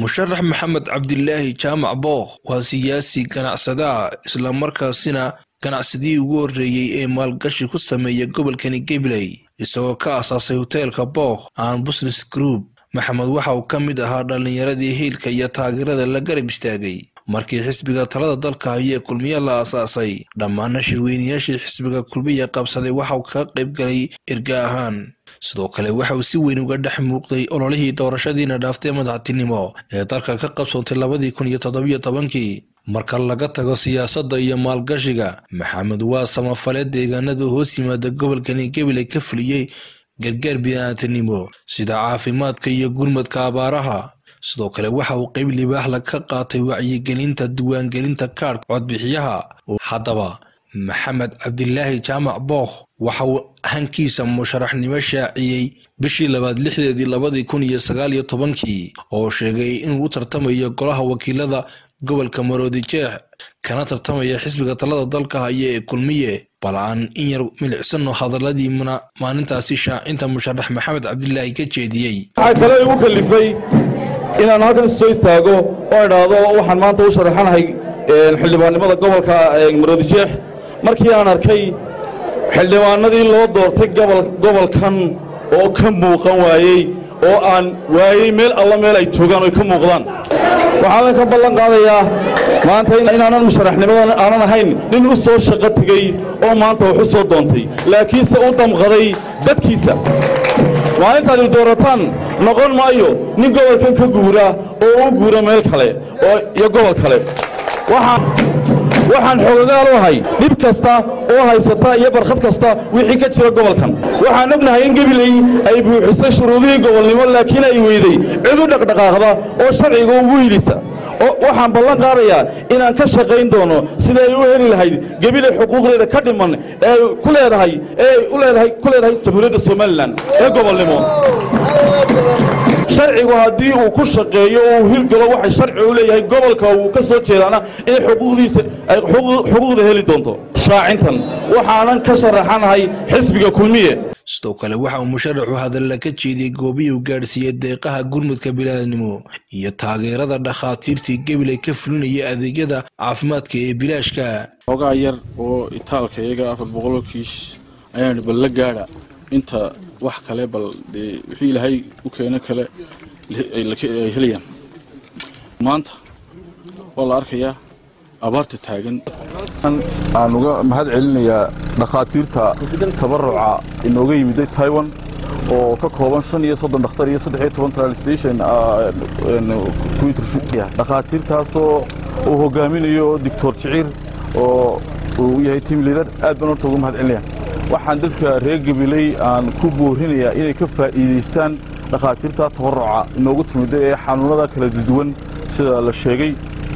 musharax maxamed cabdilaahi jaamac bookh waa siyaasi ganacsadaha islamarkaasina ganacsadihii ugu horreeyey ee maalgashi ku sameeya gobolkani gabiley isagoo ka asaasay hoteelka bookh aan business group. Maxamed waxa uu ka mid ahaa dhallinyaradii hiilka iyo taageerada la garab istaagay markii xisbiga talada dalka haya ee la aasaasay dhammaana shirweynayaashii xisbiga kulmiya qabsaday waxa uu kaga qayb galay erga ahaan. Sidoo kale waxa uu si weyn uga dhex muuqday ololihii doorashadiina dhaaftay madaxtinimo ee dalka ka qabsoontay labadii kun iyo toddobiyo tobankii. Marka laga tago siyaasadda iyo maalgashiga maxamed waa samafale deegaanada hoos yimaada gobolkani gabiley ka fuliyey gargaar bini'aadanimo sida caafimaadka iyo gurmadka abaaraha sidoo kale waxa uu qayb libaaxla ka qaatay wacyigelinta diiwaangelinta kaadhka codbixiyaha haddaba maxamed cabdilaahi jaamac bookh waxa uu hankiisa musharaxnimo shaaciyey bishii labaad lixdeedii labadii kun iyo sagaal iyo tobankii oo sheegay inuu u tartamayo golaha wakiilada gobolka maroodi jeex kana tartamaya xisbiga talada dalka haya ee kulmiye. Bal aan in yar milicsano hadaladii maalintaasi shaacinta musharax maxamed cabdilaahi ka jeediyey inaan halkan soo istaago oo idhaahdo waxaan maanta u sharaxanahay xildhibaannimada gobolka maroodi jeex markii aan arkay xildhibaanadii loo doortay gobolkan oo ka muuqan waayey oo aan waayey meel alla meel ay joogaan oy ka muuqdaan. Waxaan ka ballan qaadayaa maanta inaanan musharaxnimadan aanan ahayn nin u soo shaqo tegey oo maanta wax u soo doontay. Laakiinse u damqaday dadkiisa maalintaad doorataan noqon maayo nin gobolkan ka guura oo u guura meel kale iyo gobol kale. Waxaan xogagaal u ahay dhib kasta oo haysata iyo barkhad kasta wixii ka jira gobolkan. Waxaan ognahay in gebiley ay buuxisay shuruudihii gobolnimo laakiin ay weyday cid u dhaqdhaqaaqda oo sharciga ugu hilisa waxaan ballan qaadayaa inaan ka shaqayn doono sida ay u heli lahayd gebiley xuquuqdeeda ka dhiman ee ku leedahay ee u leedahay ku leedahay jamhuuriyadda somalilan ee gobolnimo. Sharcigu haddii uu ku shaqeeyo oo uu hirgalo waxay sharci u leeyahay gobolka uu ka soo jeedaana inay xuquuqdiisa ay xuquuqda heli doonto. Shaacintan waxaanan ka sharaxanahay xisbiga kulmiye sidoo kale waxa uu musharaxu hadalla ka jeediyey goobihii gaadhsiiyey deeqaha gurmudka bilaadnimo iyo taageerada dhakhaatiirtii gabiley ka fulinaya adeegyada caafimaadka ee bilaashka. Xoogaa yar oo itaalka iyaga afar boqoloo kiish ayaan bal la gaadha. Inta wax kale bal dee wixii ilaahay u keeno kale ay helayaan maanta waa la arkayaa abaarta taagan. Aan uga mahad celinayaa dhakhaatiirta tabaruca inooga yimiday taiwan oo ka kooban shan iyo soddon dhakhtar iyo saddex iyo toban trial station dhakhaatiirtaasoo uu hogaaminayo doctor jiciir oo uu yahay team leader aad baan horta uga mahad celinaya waxaan dadka reer gabiley aan ku boorinayaa inay ka faa'iidaystaan dhakhaatiirta tabaruca inoogu timida ee xanuunada kala duwan sida la sheegay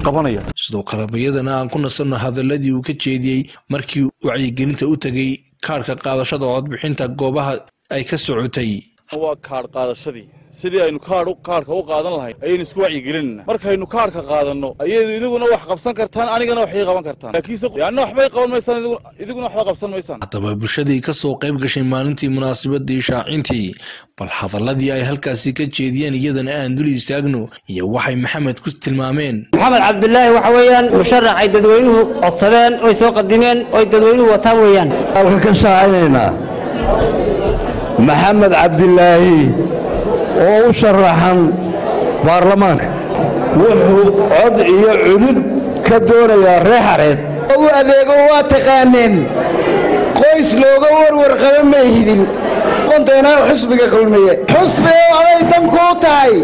qabanaya. Sidoo kale bayadana aan ku nasanno hadaladii uu ka jeediyey markii wacyigelinta u tegey kaadhka qaadashada codbixinta goobaha ay ka socotay waa kaadh qaadashadii. Sidii aynu kaadhka u qaadan lahayn ayaynu isku wacyigelinayna markaynu kaadhka qaadanno ayaydu idiguna wax qabsan kartaan anigana waxay qaban kartaan. Laakiinse anna waxbay qaban maysaan idiguna waxba qabsan maysaan. Haddaba bulshadii ka soo qayb gashay maalintii munaasabadii shaacintii bal hadaladii ay halkaasi ka jeediyeen iyadana aan dul istaagno iyo waxay maxamed ku tilmaameen. Maxamed cabdilaahi waxa weeyaan musharax ay dadweynuhu codsadeen oy soo qadimeen oy dadweynuhu wataan weeyaan. Halka ka shaacinaynaa maxamed cabdilaahi oo u sharaxan baarlamaanka. Wuxuu cod iyo cudud ka doonayaa ree xareed u adeego waa taqaaneen qoys looga warwar qaba ma hidin qonteena xusbiga kulmiye. Xusbiga aday dan kuu tahay.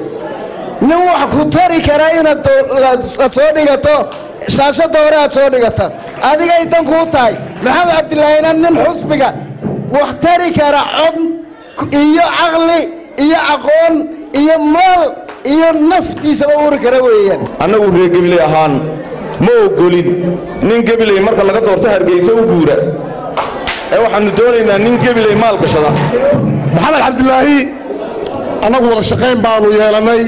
Nin wax ku tari kara inaad soo dhigato. Shaashadda hore aad soo dhigata adigay dan kuu tahay. Maxamed cabdilaahina nin xusbiga wax tari kara cod iyo caqli iyo aqoon iyo maal iyo naftiisaba uuri kara weeyaan. Annagu reer gebiley ahaan ma ogolin. Nin gebiley marka laga doorto hargeysa u guura. Ee waxaannu doonaynaa nin gebiley maal gashada maxamed cabdilaahi annagu wada shaqayn baannu yeelannay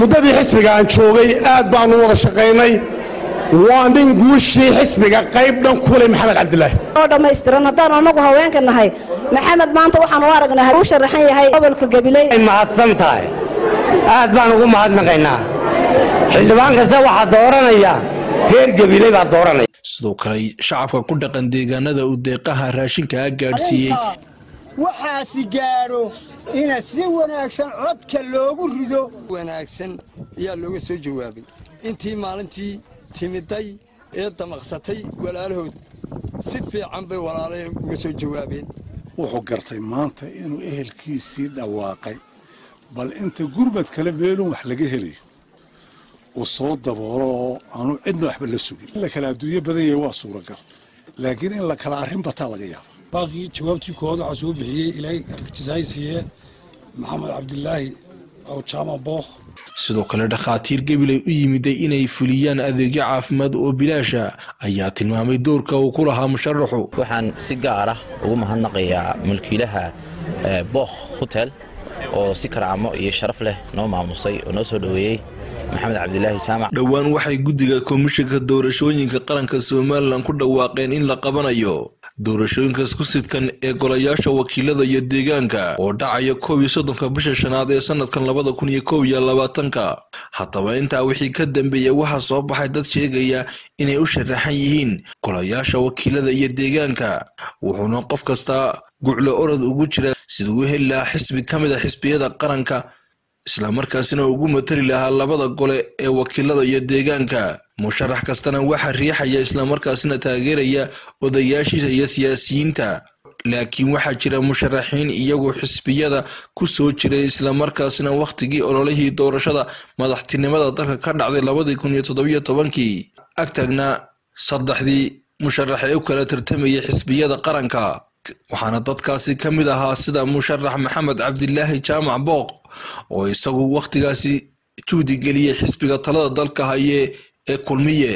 muddadii xisbiga aan joogay aad baannu wada shaqaynay waa nin guushii xisbiga qayb dhan ku leh maxamed cabdilaahi oo dhammaystiran haddaan annagu haweenka nahay. Maxamed maanta waxaan u aragnaa u sharaxan yahay gobolka gabiley. Mahadsan tahay. Aad baan ugu mahadnaqaynaa xildhibaan kasta waxaa dooranaya. Reer gabiley baa dooranaya. Sidoo kale shacabka ku dhaqan deegaanada uu deeqaha raashinkaa gaadhsiiyey. Waxaasi gaadho ina si wanaagsan codka loogu rido. Wanaagsan ayaa looga soo jawaabay. Intii maalintii timiday ee damaqsatay walaalahood si fiican bay walaalaha uga soo jawaabeen. Wuxuu gartay maanta inuu ehelkiisii dhawaaqay bal inta gurmad kale meelun wax laga helayo uu soo daboolo oo aanu cidna waxba la sugin. In la kala adduunyo badan yahay waa suuragal laakiin in la kala arrin bataa laga yaaba baaqii jawaabtii koowaad waxaa soo bixiyey ilaahay jasaay siiye maxamed cabdilaahi aw jaama bookh sidoo kale dhakhaatiir gabiley u yimiday inay fuliyaan adeegyo caafimaad oo bilaasha ayaa tilmaamay doorka uu ku lahaa musharaxu waxaan si gaar ah ugu mahadnaqayaa mulkiilaha bookh hotel oo si karaamo iyo sharaf leh noo maamusay oo noo soo dhoweeyey maxamed cabdilaahi jaamac dhowaan waxay guddiga komishinka doorashooyinka qaranka somalilan ku dhawaaqeen in la qabanayo doorashooyinkaas ku sidkan ee golayaasha wakiilada iyo deegaanka oo dhacaya koob iyo soddonka bisha shanaad ee sanadkan labada kun iyo koob iyo labaatanka. Haddaba intaa wixii ka dambeeya waxaa soo baxay dad sheegaya inay u sharaxan yihiin golayaasha wakiilada iyo deegaanka. Wuxuuna qof kasta guclo orod ugu jira siduu u heli lahaa xisbi ka mid a xisbiyada qaranka islamarkaasina ugu matali lahaa labada gole ee wakiilada iyo deegaanka. Musharax kastana waxaa riixaya islamarkaasina taageeraya odayaashiisa iyo siyaasiyiinta. Laakiin waxaa jira musharaxiin iyagu xisbiyada ku soo jiray islamarkaasina wakhtigii ololihii doorashada madaxtinimada dalka ka dhacday labadii kun iyo toddobiyo tobankii. Agtagna saddexdii musharax ee u kala tartamayay xisbiyada qaranka waxaana dadkaasi ka mid ahaa sida musharax maxamed cabdilaahi jaamac booq oo isagu wakhtigaasi juhdi geliyey xisbiga talada dalka haye ee kulmiye